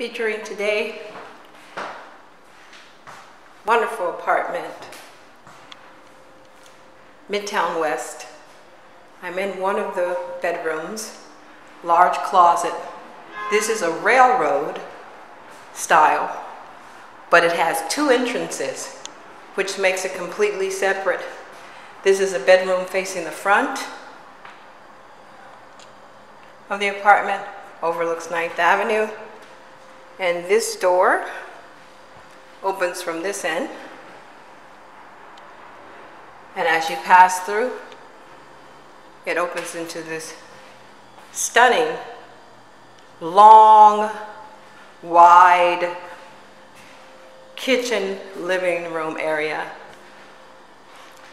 featuring today wonderful apartment, Midtown West. I'm in one of the bedrooms, large closet. This is a railroad style, but it has two entrances, which makes it completely separate. This is a bedroom facing the front of the apartment, overlooks 9th Avenue. And this door opens from this end. And as you pass through, it opens into this stunning, long, wide kitchen living room area.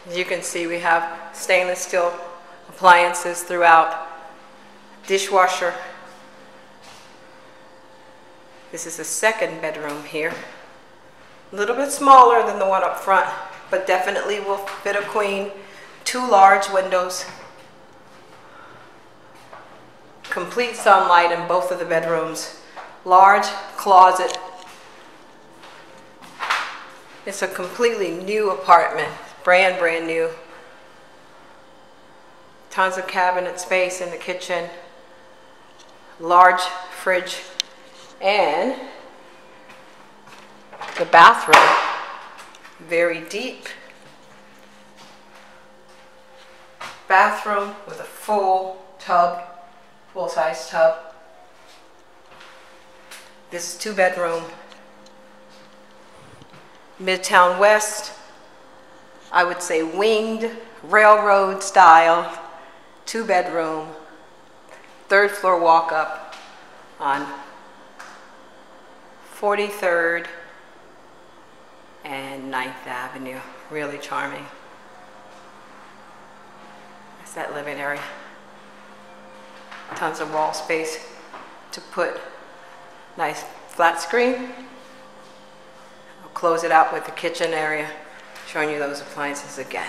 As you can see, we have stainless steel appliances throughout, dishwasher, this is the second bedroom here. A little bit smaller than the one up front, but definitely will fit a queen. Two large windows. Complete sunlight in both of the bedrooms. Large closet. It's a completely new apartment, brand, brand new. Tons of cabinet space in the kitchen. Large fridge and the bathroom, very deep bathroom with a full tub, full-size tub. This is two bedroom. Midtown West, I would say winged railroad style, two bedroom, third floor walk up on 43rd and 9th Avenue. Really charming. That's that living area. Tons of wall space to put nice flat screen. I'll close it out with the kitchen area, showing you those appliances again.